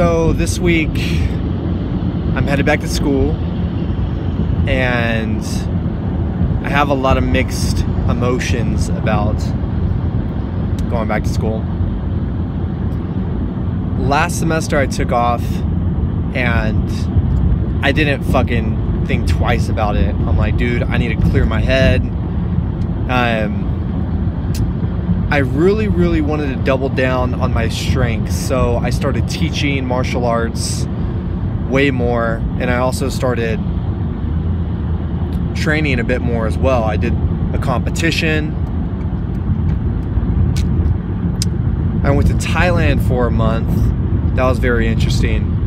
So this week, I'm headed back to school, and I have a lot of mixed emotions about going back to school. Last semester, I took off, and I didn't fucking think twice about it. I'm like, dude, I need to clear my head. Um, I really, really wanted to double down on my strengths. So I started teaching martial arts way more. And I also started training a bit more as well. I did a competition. I went to Thailand for a month. That was very interesting.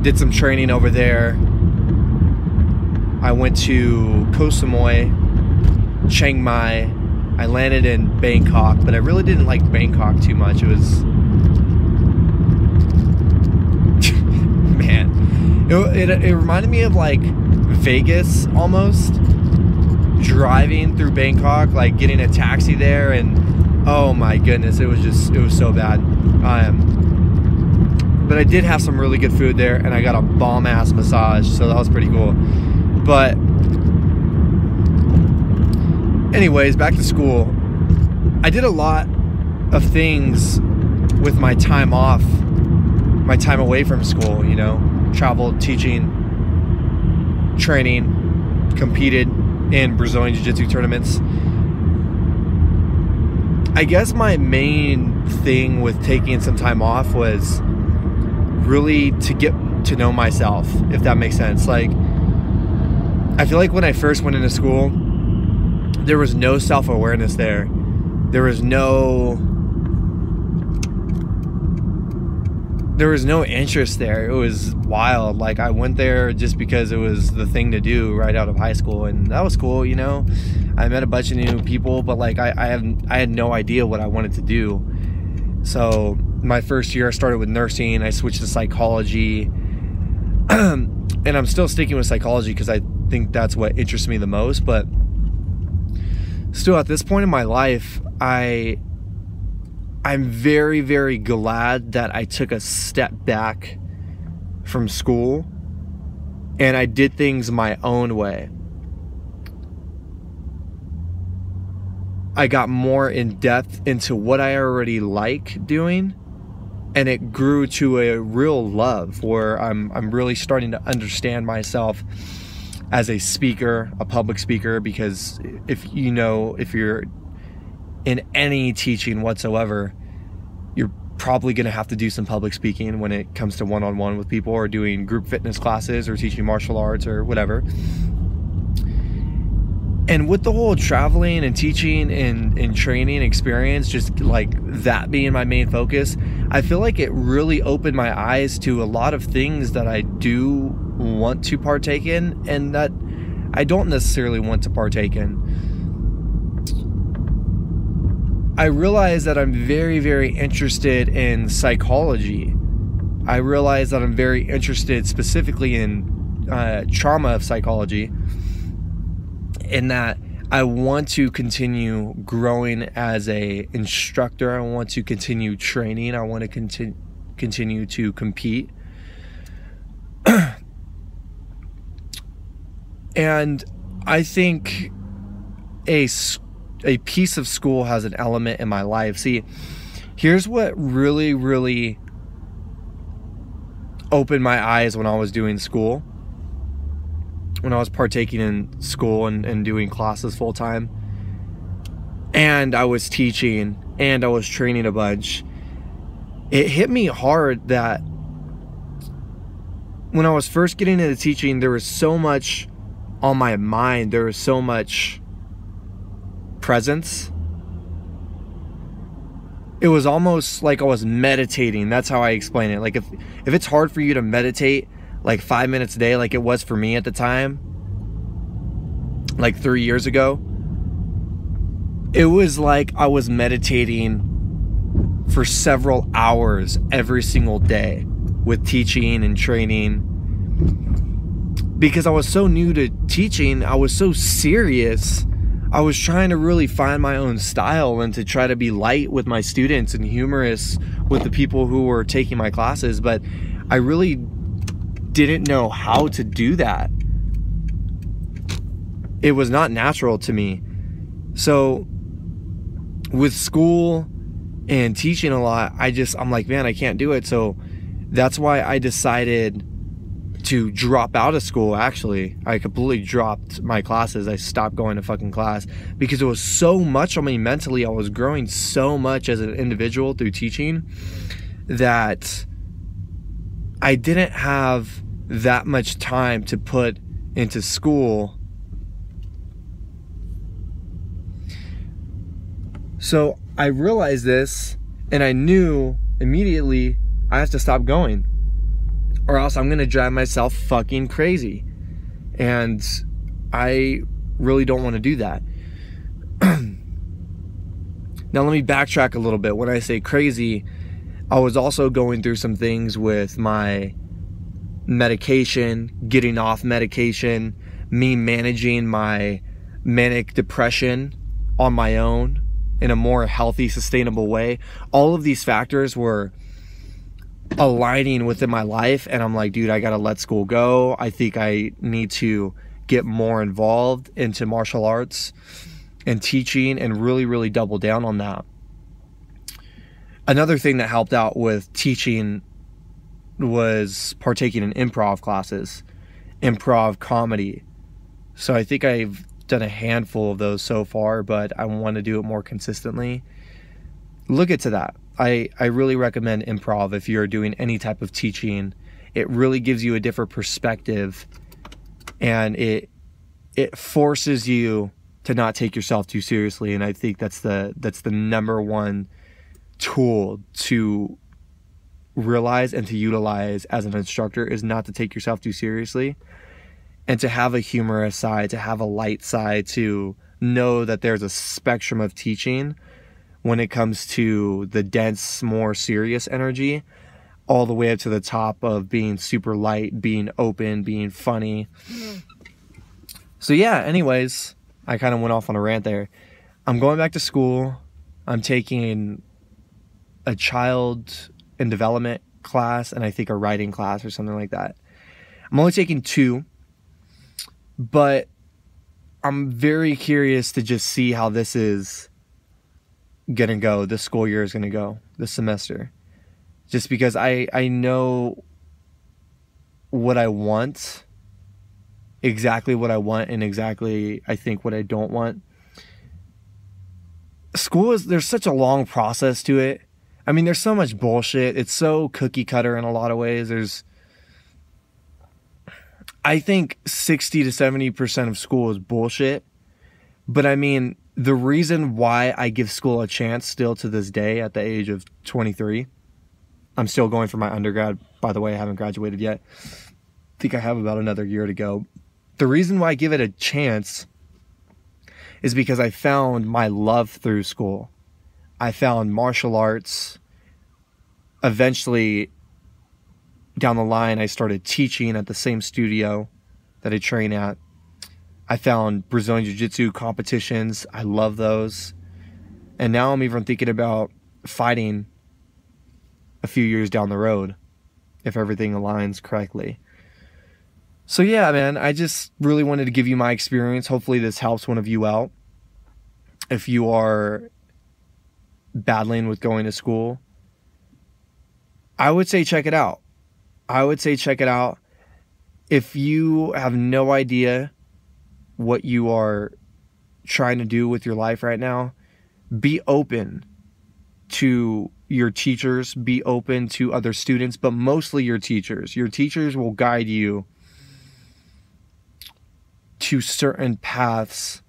Did some training over there. I went to Koh Samui, Chiang Mai, I landed in Bangkok, but I really didn't like Bangkok too much. It was, man, it, it, it reminded me of like Vegas almost. Driving through Bangkok, like getting a taxi there, and oh my goodness, it was just it was so bad. Um, but I did have some really good food there, and I got a bomb ass massage, so that was pretty cool. But anyways, back to school. I did a lot of things with my time off, my time away from school, you know, traveled, teaching, training, competed in Brazilian Jiu Jitsu tournaments. I guess my main thing with taking some time off was really to get to know myself, if that makes sense. Like, I feel like when I first went into school, there was no self awareness there. There was no there was no interest there. It was wild. Like I went there just because it was the thing to do right out of high school, and that was cool. You know, I met a bunch of new people, but like I, I had I had no idea what I wanted to do. So my first year, I started with nursing. I switched to psychology, and I'm still sticking with psychology because I think that's what interests me the most. But still at this point in my life i i'm very very glad that i took a step back from school and i did things my own way. I got more in depth into what i already like doing and it grew to a real love where i'm i'm really starting to understand myself as a speaker, a public speaker, because if you know, if you're in any teaching whatsoever, you're probably going to have to do some public speaking when it comes to one on one with people or doing group fitness classes or teaching martial arts or whatever. And with the whole traveling and teaching and, and training experience, just like that being my main focus, I feel like it really opened my eyes to a lot of things that I do want to partake in and that I don't necessarily want to partake in. I realize that I'm very, very interested in psychology. I realize that I'm very interested specifically in uh, trauma of psychology, in that I want to continue growing as a instructor. I want to continue training. I want to continue continue to compete. And I think a a piece of school has an element in my life. See, here's what really really opened my eyes when I was doing school. When I was partaking in school and, and doing classes full time. And I was teaching and I was training a bunch. It hit me hard that when I was first getting into teaching, there was so much on my mind there was so much presence it was almost like I was meditating. That's how I explain it. Like if if it's hard for you to meditate like 5 minutes a day like it was for me at the time like 3 years ago, it was like I was meditating for several hours every single day with teaching and training because I was so new to teaching, I was so serious I was trying to really find my own style and to try to be light with my students and humorous with the people who were taking my classes, but I really didn't know how to do that. It was not natural to me. So, with school and teaching a lot, I just, I'm like, man, I can't do it. So, that's why I decided to drop out of school actually. I completely dropped my classes. I stopped going to fucking class because it was so much on me mentally. I was growing so much as an individual through teaching that i didn't have that much time to put into school. So i realized this and i knew immediately i have to stop going or else I'm gonna drive myself fucking crazy. And I really don't want to do that. now, let me backtrack a little bit. When I say crazy, I was also going through some things with my medication, getting off medication, me managing my manic depression on my own in a more healthy, sustainable way. All of these factors were aligning within my life and I'm like, dude, I got to let school go. I think I need to get more involved into martial arts and teaching and really really double down on that. Another thing that helped out with teaching was partaking in improv classes, improv comedy. So I think I've done a handful of those so far, but I want to do it more consistently. Look into that. I, I really recommend improv if you're doing any type of teaching. It really gives you a different perspective and it it forces you to not take yourself too seriously and I think that's the that's the number one tool to realize and to utilize as an instructor is not to take yourself too seriously and to have a humorous side, to have a light side, to know that there's a spectrum of teaching when it comes to the dense, more serious energy, all the way up to the top of being super light, being open, being funny. So, yeah, anyways, I kind of went off on a rant there. I'm going back to school. I'm taking a child and development class and I think a writing class or something like that. I'm only taking two, but I'm very curious to just see how this is gonna go this school year is gonna go this semester. Just because i i know what i want exactly what i want and exactly i think what i don't want. School is there's such a long process to it. I mean there's so much bullshit. It's so cookie cutter in a lot of ways. There's i think 60 to 70% of school is bullshit. But i mean the reason why I give school a chance still to this day at the age of 23, I'm still going for my undergrad. By the way, I haven't graduated yet. I think I have about another year to go. The reason why I give it a chance is because I found my love through school. I found martial arts. Eventually, down the line, I started teaching at the same studio that I train at. I found Brazilian Jiu Jitsu competitions. I love those. And now I'm even thinking about fighting a few years down the road if everything aligns correctly. So, yeah, man, I just really wanted to give you my experience. Hopefully, this helps one of you out. If you are battling with going to school, I would say check it out. I would say check it out. If you have no idea what you are trying to do with your life right now, be open to your teachers, be open to other students, but mostly your teachers. Your teachers will guide you to certain paths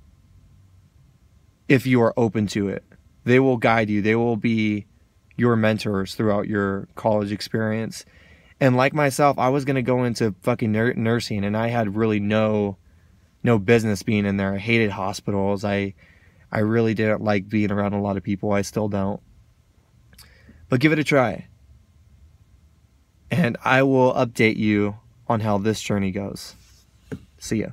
if you are open to it. They will guide you, they will be your mentors throughout your college experience. And like myself, I was going to go into fucking nursing and I had really no no business being in there. I hated hospitals. I I really didn't like being around a lot of people. I still don't. But give it a try. And I will update you on how this journey goes. See ya.